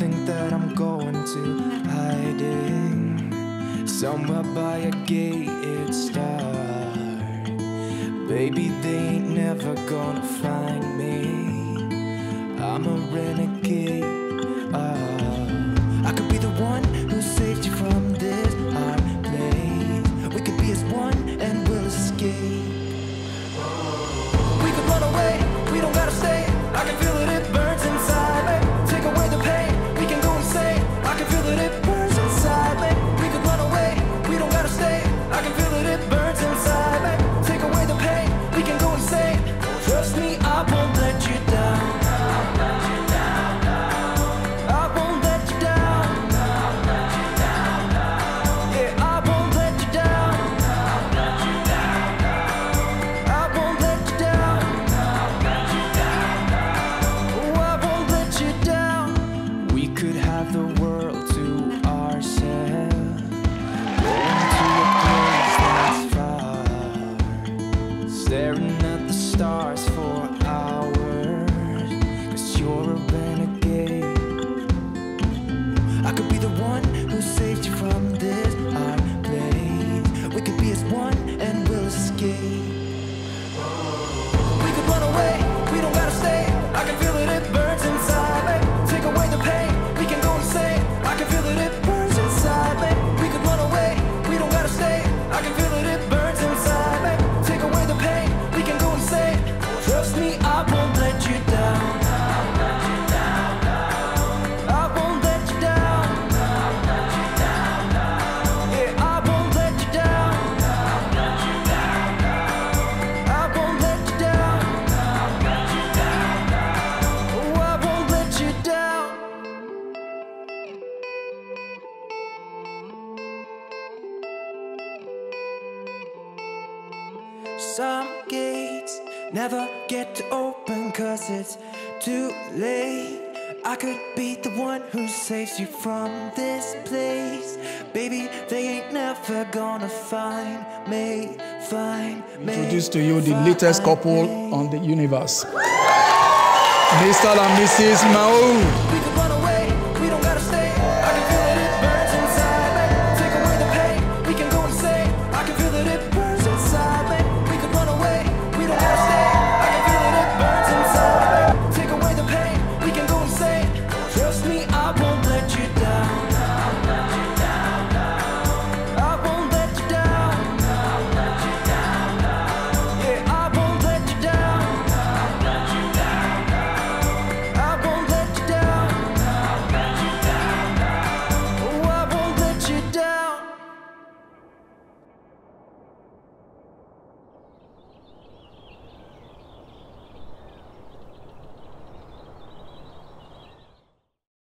think that I'm going to hiding somewhere by a gated star. Baby, they the world. some gates never get to open cause it's too late I could be the one who saves you from this place Baby, they ain't never gonna find me, find me Introduce to you the latest couple on the universe Mr. and Mrs. Maou